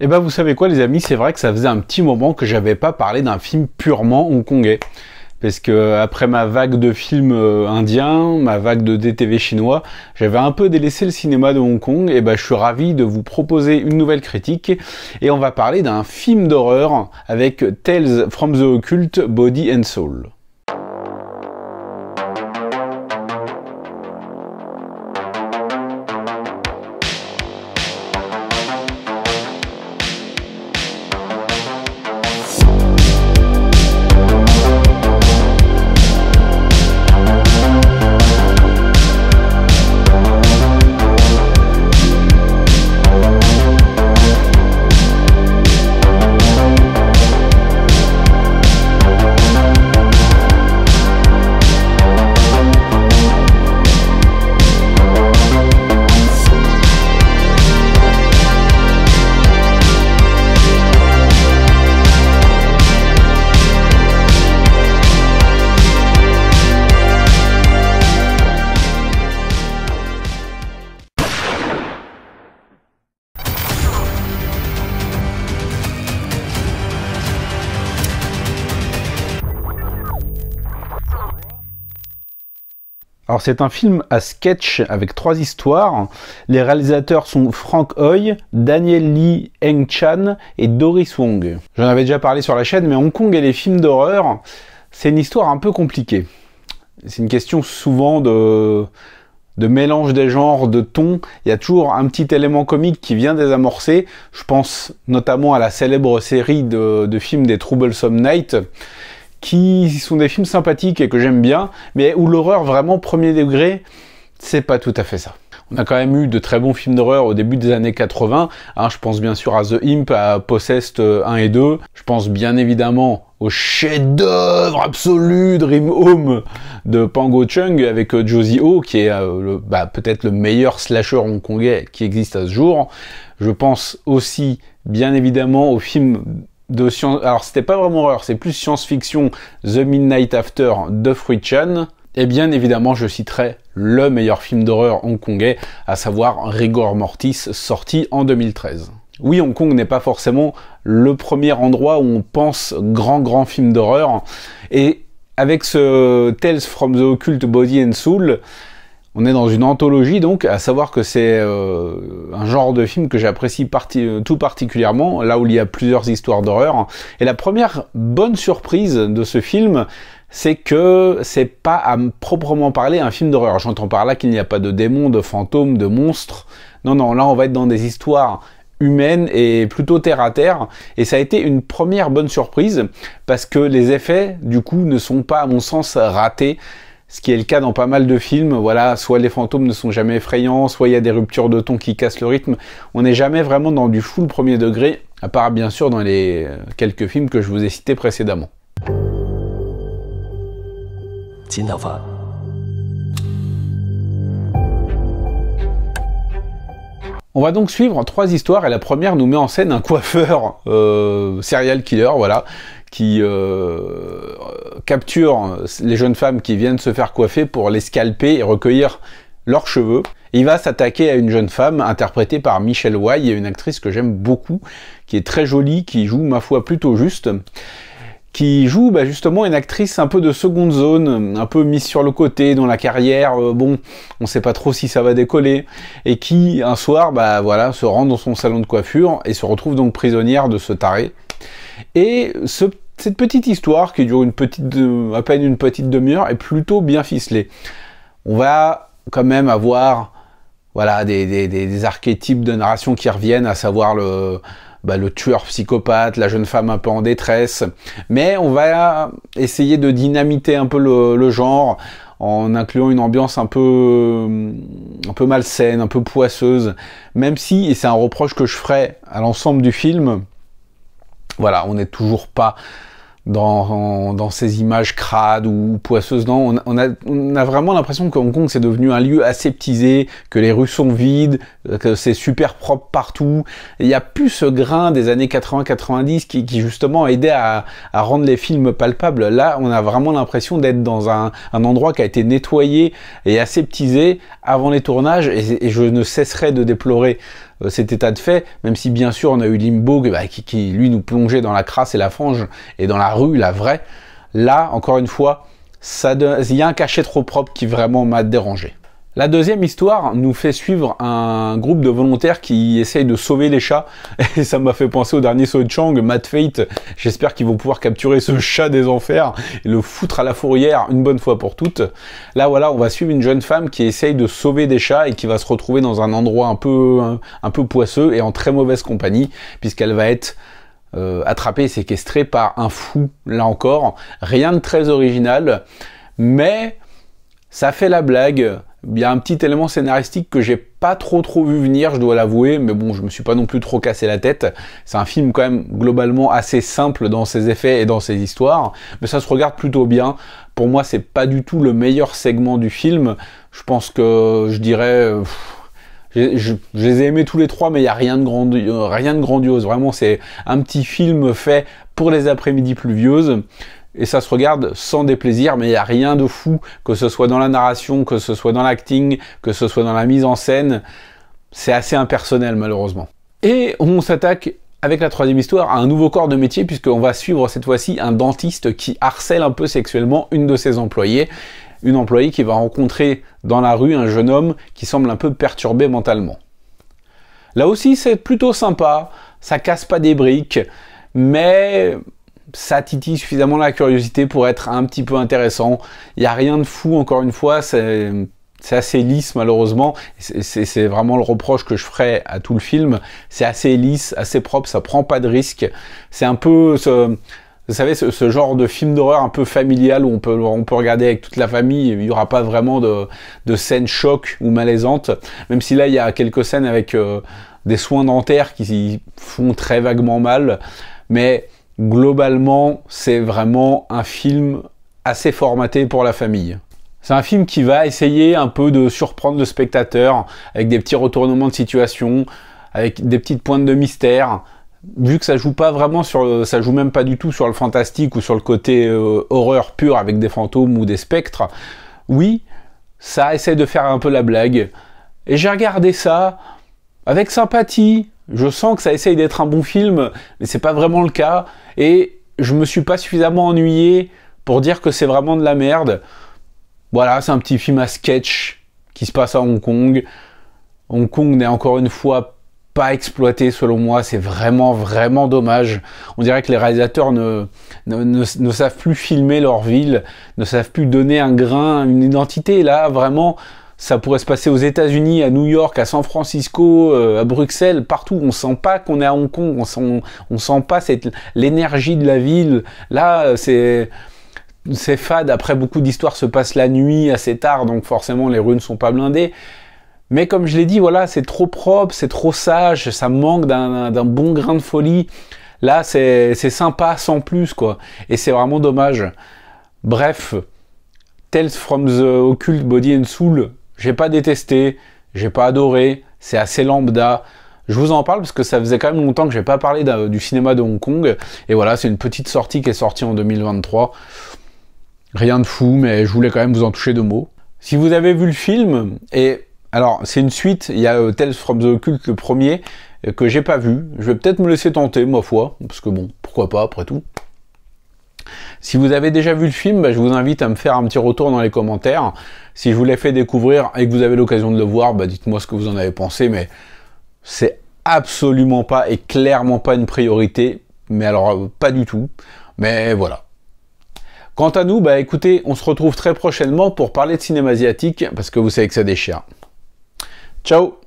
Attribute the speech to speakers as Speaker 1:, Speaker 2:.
Speaker 1: Eh ben vous savez quoi les amis, c'est vrai que ça faisait un petit moment que j'avais pas parlé d'un film purement hongkongais. Parce que après ma vague de films euh, indiens, ma vague de DTV chinois, j'avais un peu délaissé le cinéma de Hong Kong et ben je suis ravi de vous proposer une nouvelle critique et on va parler d'un film d'horreur avec Tales from the Occult Body and Soul. Alors c'est un film à sketch avec trois histoires. Les réalisateurs sont Frank Hoy, Daniel Lee Eng Chan et Doris Wong. J'en avais déjà parlé sur la chaîne, mais Hong Kong et les films d'horreur, c'est une histoire un peu compliquée. C'est une question souvent de, de mélange des genres, de ton. Il y a toujours un petit élément comique qui vient désamorcer. Je pense notamment à la célèbre série de, de films des Troublesome Night qui sont des films sympathiques et que j'aime bien, mais où l'horreur vraiment premier degré, c'est pas tout à fait ça. On a quand même eu de très bons films d'horreur au début des années 80. Hein, je pense bien sûr à The Imp, à Possessed 1 et 2. Je pense bien évidemment au chef-d'œuvre absolu Dream Home de Pango Chung avec euh, Josie Ho, qui est euh, bah, peut-être le meilleur slasher hongkongais qui existe à ce jour. Je pense aussi bien évidemment au film de science. Alors c'était pas vraiment horreur, c'est plus science-fiction. The Midnight After de Free Chan. Et bien évidemment, je citerai le meilleur film d'horreur hongkongais, à savoir Rigor Mortis, sorti en 2013. Oui, Hong Kong n'est pas forcément le premier endroit où on pense grand grand film d'horreur. Et avec ce Tales from the Occult Body and Soul, on est dans une anthologie donc, à savoir que c'est euh, un genre de film que j'apprécie euh, tout particulièrement, là où il y a plusieurs histoires d'horreur. Et la première bonne surprise de ce film, c'est que c'est pas à proprement parler un film d'horreur. J'entends par là qu'il n'y a pas de démons, de fantômes, de monstres. Non, non, là on va être dans des histoires humaines et plutôt terre à terre. Et ça a été une première bonne surprise parce que les effets, du coup, ne sont pas, à mon sens, ratés ce qui est le cas dans pas mal de films. Voilà, soit les fantômes ne sont jamais effrayants, soit il y a des ruptures de ton qui cassent le rythme. On n'est jamais vraiment dans du full premier degré, à part bien sûr dans les euh, quelques films que je vous ai cités précédemment. On va donc suivre trois histoires et la première nous met en scène un coiffeur euh, serial killer, voilà, qui euh, capture les jeunes femmes qui viennent se faire coiffer pour les scalper et recueillir leurs cheveux. il va s'attaquer à une jeune femme interprétée par Michelle Way, une actrice que j'aime beaucoup, qui est très jolie, qui joue ma foi plutôt juste, qui joue bah, justement une actrice un peu de seconde zone, un peu mise sur le côté dans la carrière, euh, bon, on sait pas trop si ça va décoller, et qui un soir, bah voilà, se rend dans son salon de coiffure et se retrouve donc prisonnière de ce taré. Et cette petite histoire qui dure à peine une petite demi-heure est plutôt bien ficelée. On va quand même avoir voilà, des, archétypes de narration qui reviennent, à savoir le, bah, le tueur psychopathe, la jeune femme un peu en détresse. Mais on va essayer de dynamiter un peu le, genre en incluant une ambiance un peu, un peu malsaine, un peu poisseuse. Même si, et c'est un reproche que je ferai à l'ensemble du film, voilà, on n'est toujours pas dans, dans, ces images crades ou poisseuses. On, a, on a vraiment l'impression que Hong Kong c'est devenu un lieu aseptisé, que les rues sont vides, que c'est super propre partout. Il n'y a plus ce grain des années 80-90 qui, qui, justement aidait à, à, rendre les films palpables. Là, on a vraiment l'impression d'être dans un, un, endroit qui a été nettoyé et aseptisé avant les tournages et, je ne cesserai de déplorer cet état de fait, même si bien sûr on a eu Limbo bah, qui, qui, lui nous plongeait dans la crasse et la fange et dans la rue, la vraie. Là, encore une fois, il y a un cachet trop propre qui vraiment m'a dérangé. La deuxième histoire nous fait suivre un groupe de volontaires qui essayent de sauver les chats. Et ça m'a fait penser au dernier saut de Chang, Mad Fate. J'espère qu'ils vont pouvoir capturer ce chat des enfers et le foutre à la fourrière une bonne fois pour toutes. Là voilà, on va suivre une jeune femme qui essaye de sauver des chats et qui va se retrouver dans un endroit un peu, un, peu poisseux et en très mauvaise compagnie puisqu'elle va être euh, attrapée et séquestrée par un fou, là encore. Rien de très original, mais ça fait la blague il y a un petit élément scénaristique que j'ai pas trop trop vu venir, je dois l'avouer, mais bon, je me suis pas non plus trop cassé la tête. C'est un film quand même globalement assez simple dans ses effets et dans ses histoires, mais ça se regarde plutôt bien. Pour moi, c'est pas du tout le meilleur segment du film. Je pense que je dirais je, les ai aimés tous les trois, mais il n'y a rien de, grandiose, rien de grandiose. Vraiment, c'est un petit film fait pour les après-midi pluvieuses et ça se regarde sans déplaisir, mais il n'y a rien de fou, que ce soit dans la narration, que ce soit dans l'acting, que ce soit dans la mise en scène. C'est assez impersonnel malheureusement. Et on s'attaque avec la troisième histoire à un nouveau corps de métier puisqu'on va suivre cette fois-ci un dentiste qui harcèle un peu sexuellement une de ses employées. Une employée qui va rencontrer dans la rue un jeune homme qui semble un peu perturbé mentalement. Là aussi c'est plutôt sympa, ça casse pas des briques, mais ça titille suffisamment la curiosité pour être un petit peu intéressant. Il n'y a rien de fou, encore une fois, c'est assez lisse malheureusement. C'est vraiment le reproche que je ferais à tout le film. C'est assez lisse, assez propre, ça prend pas de risque. C'est un peu ce, vous savez, ce, genre de film d'horreur un peu familial où on peut, on peut regarder avec toute la famille. Il n'y aura pas vraiment de, de scènes choc ou malaisantes. Même si là, il y a quelques scènes avec euh, des soins dentaires qui font très vaguement mal. Mais globalement, c'est vraiment un film assez formaté pour la famille. C'est un film qui va essayer un peu de surprendre le spectateur avec des petits retournements de situation, avec des petites pointes de mystère. Vu que ça joue pas vraiment sur, ça joue même pas du tout sur le fantastique ou sur le côté euh, horreur pure avec des fantômes ou des spectres. Oui, ça essaie de faire un peu la blague. Et j'ai regardé ça avec sympathie, je sens que ça essaye d'être un bon film, mais c'est pas vraiment le cas. Et je me suis pas suffisamment ennuyé pour dire que c'est vraiment de la merde. Voilà, c'est un petit film à sketch qui se passe à Hong Kong. Hong Kong n'est encore une fois pas exploité selon moi, c'est vraiment vraiment dommage. On dirait que les réalisateurs ne, ne, ne, savent plus filmer leur ville, ne savent plus donner un grain, une identité. Là, vraiment, ça pourrait se passer aux États-Unis, à New York, à San Francisco, euh, à Bruxelles, partout. On sent pas qu'on est à Hong Kong, on sent, on sent pas cette l'énergie de la ville. Là, c'est c'est fade. Après, beaucoup d'histoires se passent la nuit, assez tard, donc forcément les rues ne sont pas blindées. Mais comme je l'ai dit, voilà, c'est trop propre, c'est trop sage, ça manque d'un bon grain de folie. Là, c'est sympa sans plus, quoi. Et c'est vraiment dommage. Bref, Tales from the Occult Body and Soul, j'ai pas détesté, j'ai pas adoré, c'est assez lambda. Je vous en parle parce que ça faisait quand même longtemps que j'ai pas parlé du cinéma de Hong Kong. Et voilà, c'est une petite sortie qui est sortie en 2023. Rien de fou, mais je voulais quand même vous en toucher deux mots. Si vous avez vu le film, et alors c'est une suite, il y a euh, Tales from the Occult le premier, euh, que j'ai pas vu. Je vais peut-être me laisser tenter, ma foi, parce que bon, pourquoi pas après tout. Si vous avez déjà vu le film, bah, je vous invite à me faire un petit retour dans les commentaires. Si je vous l'ai fait découvrir et que vous avez l'occasion de le voir, bah, dites-moi ce que vous en avez pensé, mais c'est absolument pas et clairement pas une priorité, mais alors euh, pas du tout. Mais voilà. Quant à nous, bah écoutez, on se retrouve très prochainement pour parler de cinéma asiatique, parce que vous savez que ça déchire. Ciao